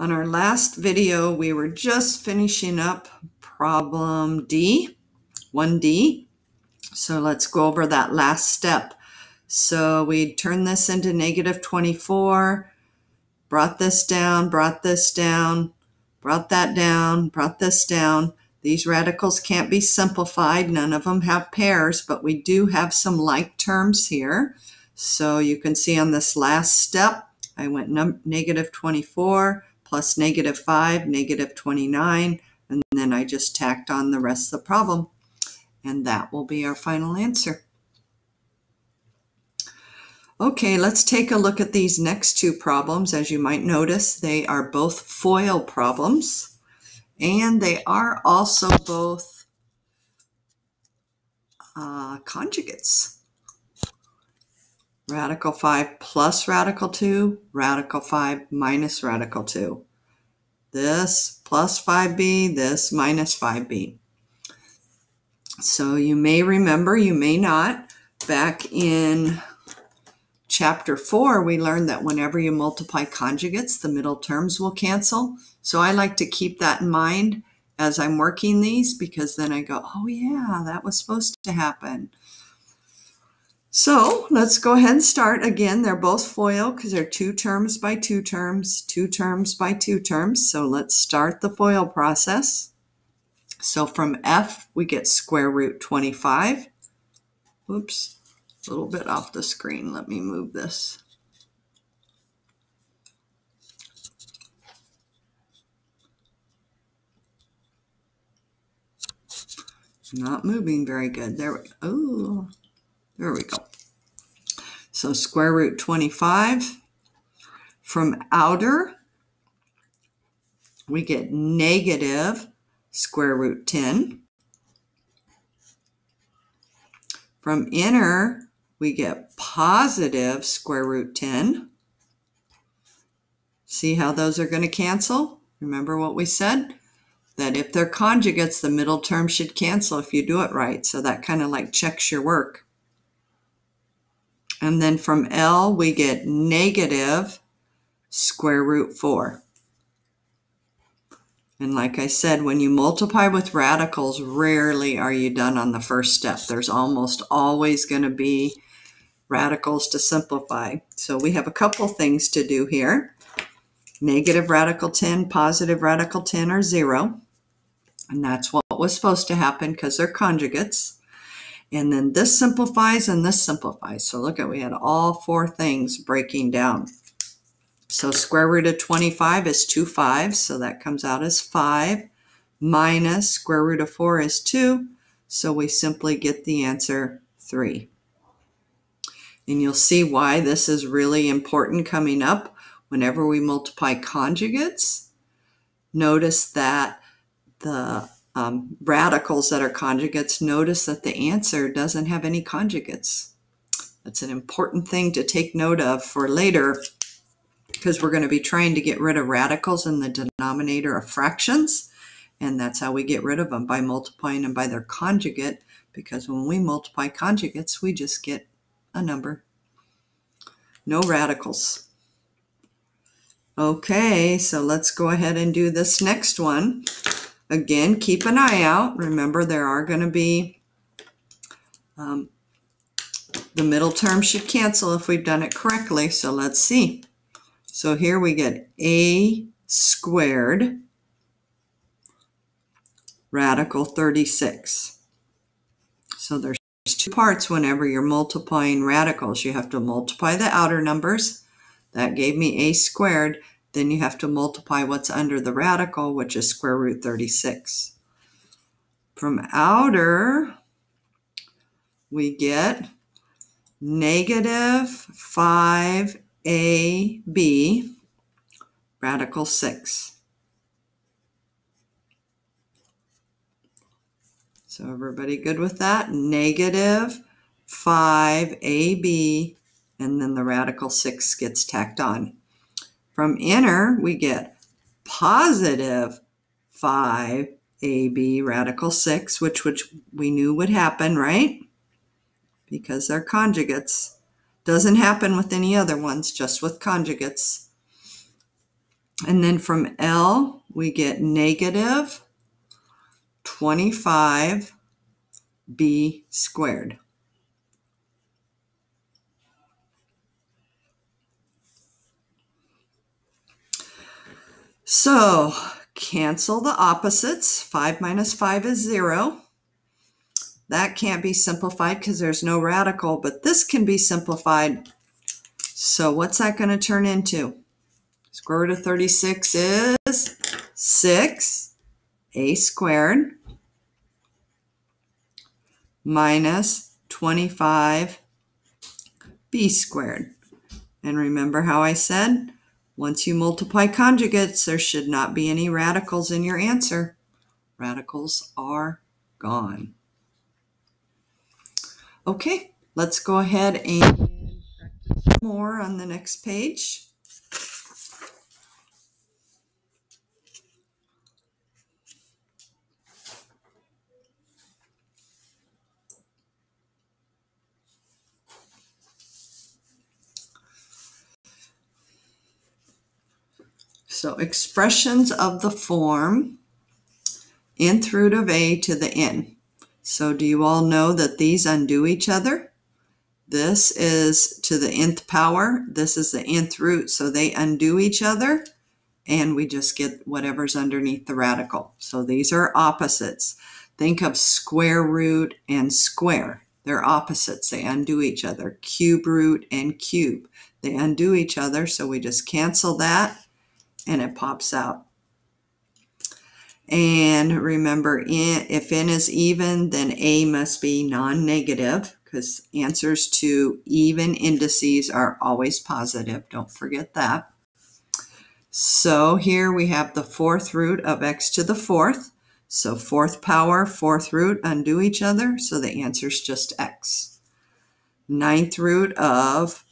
On our last video, we were just finishing up problem D, 1D. So let's go over that last step. So we turned this into negative 24, brought this down, brought this down, brought that down, brought this down. These radicals can't be simplified. None of them have pairs, but we do have some like terms here. So you can see on this last step, I went negative 24 plus negative 5, negative 29, and then I just tacked on the rest of the problem. And that will be our final answer. Okay, let's take a look at these next two problems. As you might notice, they are both FOIL problems, and they are also both uh, conjugates. Radical 5 plus radical 2, radical 5 minus radical 2. This plus 5b, this minus 5b. So you may remember, you may not, back in chapter 4, we learned that whenever you multiply conjugates, the middle terms will cancel. So I like to keep that in mind as I'm working these because then I go, oh yeah, that was supposed to happen. So let's go ahead and start. Again, they're both FOIL because they're two terms by two terms, two terms by two terms. So let's start the FOIL process. So from F, we get square root 25. Oops, a little bit off the screen. Let me move this. Not moving very good. There we Oh, there we go. So square root 25. From outer, we get negative square root 10. From inner, we get positive square root 10. See how those are going to cancel? Remember what we said? That if they're conjugates, the middle term should cancel if you do it right. So that kind of like checks your work. And then from L, we get negative square root 4. And like I said, when you multiply with radicals, rarely are you done on the first step. There's almost always going to be radicals to simplify. So we have a couple things to do here. Negative radical 10, positive radical 10 are 0. And that's what was supposed to happen because they're conjugates. And then this simplifies and this simplifies. So look at, we had all four things breaking down. So square root of 25 is 2 fives, so that comes out as 5 minus square root of 4 is 2, so we simply get the answer 3. And you'll see why this is really important coming up whenever we multiply conjugates. Notice that the um, radicals that are conjugates, notice that the answer doesn't have any conjugates. That's an important thing to take note of for later because we're going to be trying to get rid of radicals in the denominator of fractions. And that's how we get rid of them by multiplying them by their conjugate because when we multiply conjugates, we just get a number. No radicals. Okay, so let's go ahead and do this next one. Again, keep an eye out. Remember, there are going to be, um, the middle term should cancel if we've done it correctly. So let's see. So here we get a squared radical 36. So there's two parts whenever you're multiplying radicals. You have to multiply the outer numbers. That gave me a squared. Then you have to multiply what's under the radical, which is square root 36. From outer, we get negative 5ab radical 6. So everybody good with that? Negative 5ab, and then the radical 6 gets tacked on. From inner, we get positive 5ab radical 6, which, which we knew would happen, right? Because they're conjugates. Doesn't happen with any other ones, just with conjugates. And then from L, we get negative 25b squared. So cancel the opposites. 5 minus 5 is 0. That can't be simplified because there's no radical, but this can be simplified. So what's that going to turn into? Square root of 36 is 6 a squared minus 25 b squared. And remember how I said, once you multiply conjugates, there should not be any radicals in your answer. Radicals are gone. Okay, let's go ahead and more on the next page. So expressions of the form nth root of a to the n. So do you all know that these undo each other? This is to the nth power. This is the nth root. So they undo each other and we just get whatever's underneath the radical. So these are opposites. Think of square root and square. They're opposites. They undo each other. Cube root and cube. They undo each other. So we just cancel that and it pops out. And remember, if n is even, then a must be non-negative because answers to even indices are always positive. Don't forget that. So here we have the fourth root of x to the fourth. So fourth power, fourth root undo each other. So the answer is just x. Ninth root of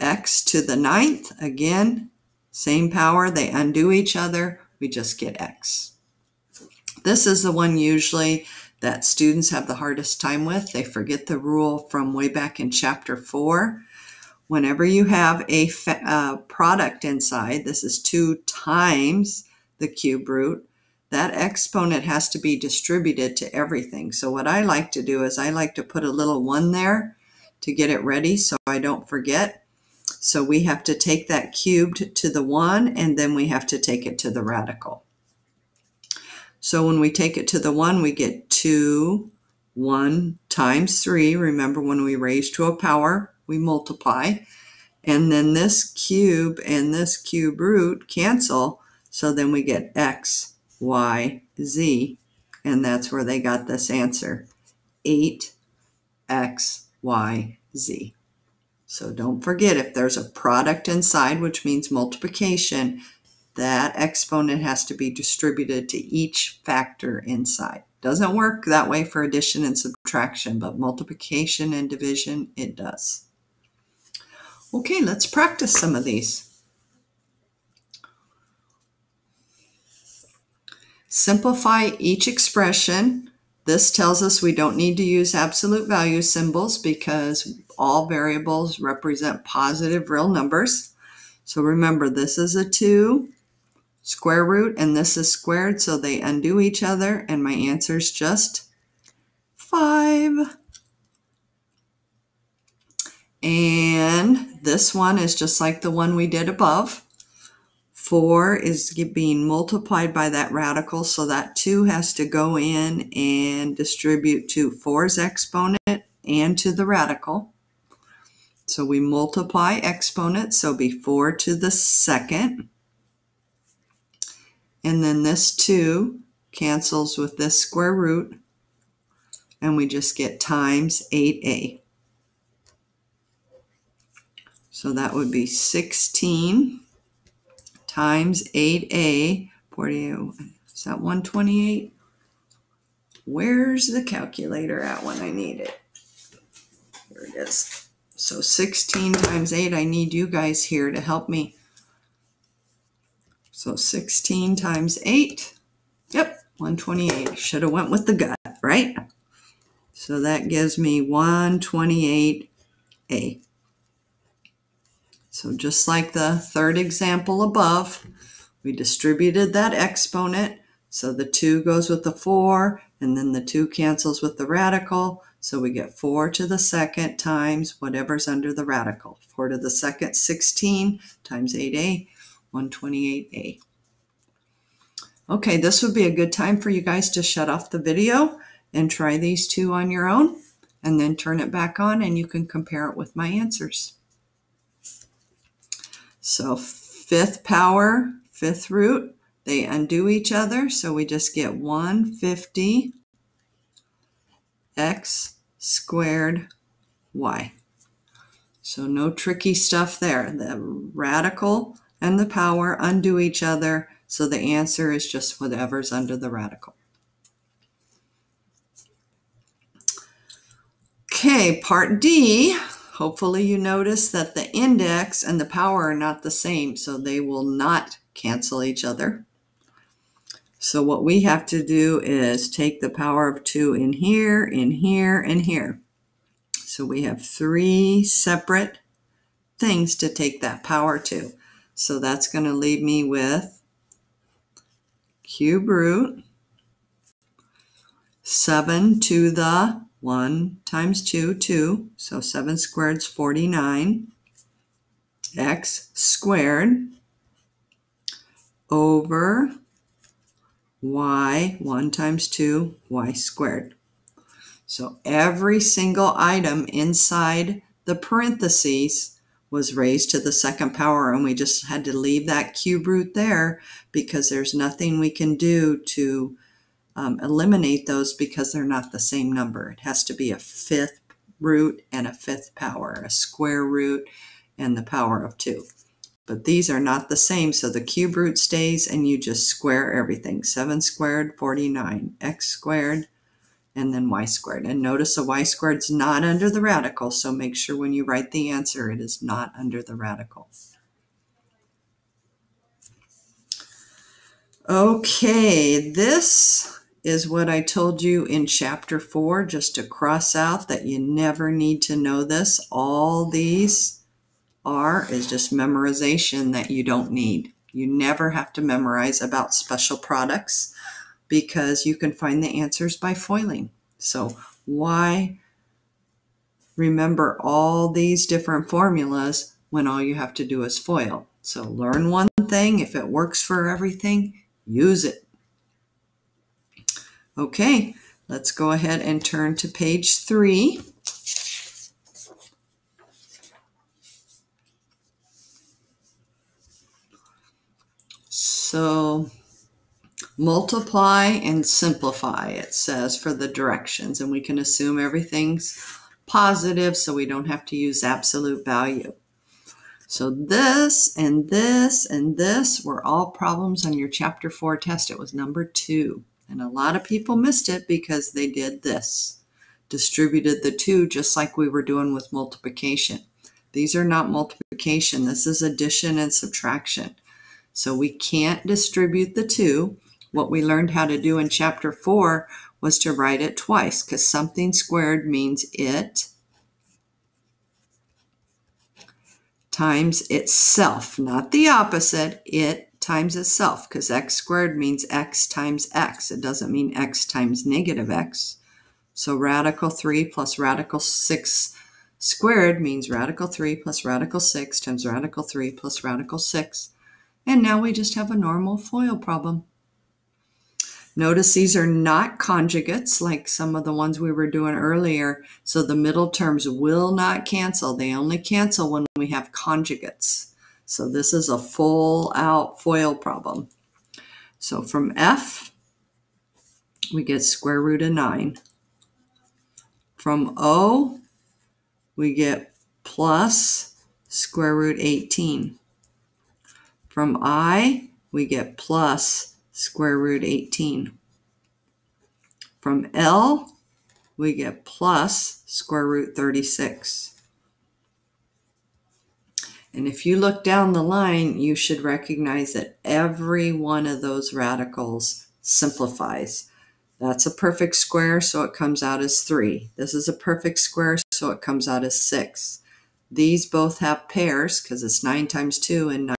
x to the ninth, again, same power, they undo each other, we just get x. This is the one usually that students have the hardest time with. They forget the rule from way back in chapter 4. Whenever you have a uh, product inside, this is 2 times the cube root, that exponent has to be distributed to everything. So what I like to do is I like to put a little 1 there to get it ready so I don't forget. So we have to take that cubed to the 1 and then we have to take it to the radical. So when we take it to the 1, we get 2, 1 times 3. Remember when we raise to a power, we multiply. And then this cube and this cube root cancel. So then we get x, y, z. And that's where they got this answer. 8, x, y, z. So don't forget if there's a product inside, which means multiplication, that exponent has to be distributed to each factor inside. Doesn't work that way for addition and subtraction, but multiplication and division, it does. Okay, let's practice some of these. Simplify each expression this tells us we don't need to use absolute value symbols because all variables represent positive real numbers. So remember, this is a 2 square root and this is squared, so they undo each other, and my answer is just 5. And this one is just like the one we did above. 4 is being multiplied by that radical, so that 2 has to go in and distribute to 4's exponent and to the radical. So we multiply exponents, so be 4 to the second. And then this 2 cancels with this square root, and we just get times 8a. So that would be 16 times 8a, 40, is that 128? Where's the calculator at when I need it? Here it is. So 16 times 8, I need you guys here to help me. So 16 times 8, yep, 128. Should have went with the gut, right? So that gives me 128a. So just like the third example above, we distributed that exponent. So the 2 goes with the 4, and then the 2 cancels with the radical. So we get 4 to the second times whatever's under the radical. 4 to the second, 16 times 8a, 128a. Okay, this would be a good time for you guys to shut off the video and try these two on your own and then turn it back on and you can compare it with my answers. So fifth power, fifth root, they undo each other. So we just get 150 x squared y. So no tricky stuff there. The radical and the power undo each other. So the answer is just whatever's under the radical. Okay, part D. Hopefully you notice that the index and the power are not the same, so they will not cancel each other. So what we have to do is take the power of 2 in here, in here, and here. So we have three separate things to take that power to. So that's going to leave me with cube root 7 to the 1 times 2, 2. So 7 squared is 49. x squared over y, 1 times 2, y squared. So every single item inside the parentheses was raised to the second power and we just had to leave that cube root there because there's nothing we can do to um, eliminate those because they're not the same number. It has to be a fifth root and a fifth power, a square root and the power of 2. But these are not the same, so the cube root stays and you just square everything. 7 squared, 49, x squared, and then y squared. And notice the y squared is not under the radical, so make sure when you write the answer, it is not under the radical. Okay, this is what I told you in chapter four, just to cross out that you never need to know this. All these are is just memorization that you don't need. You never have to memorize about special products because you can find the answers by foiling. So why remember all these different formulas when all you have to do is FOIL? So learn one thing. If it works for everything, use it. Okay, let's go ahead and turn to page three. So multiply and simplify, it says, for the directions. And we can assume everything's positive so we don't have to use absolute value. So this and this and this were all problems on your chapter four test. It was number two. And a lot of people missed it because they did this. Distributed the two just like we were doing with multiplication. These are not multiplication. This is addition and subtraction. So we can't distribute the two. What we learned how to do in chapter four was to write it twice because something squared means it times itself, not the opposite, it times itself, because x squared means x times x. It doesn't mean x times negative x. So radical 3 plus radical 6 squared means radical 3 plus radical 6 times radical 3 plus radical 6. And now we just have a normal FOIL problem. Notice these are not conjugates like some of the ones we were doing earlier. So the middle terms will not cancel. They only cancel when we have conjugates. So this is a full out FOIL problem. So from F, we get square root of 9. From O, we get plus square root 18. From I, we get plus square root 18. From L, we get plus square root 36. And if you look down the line, you should recognize that every one of those radicals simplifies. That's a perfect square, so it comes out as 3. This is a perfect square, so it comes out as 6. These both have pairs because it's 9 times 2 and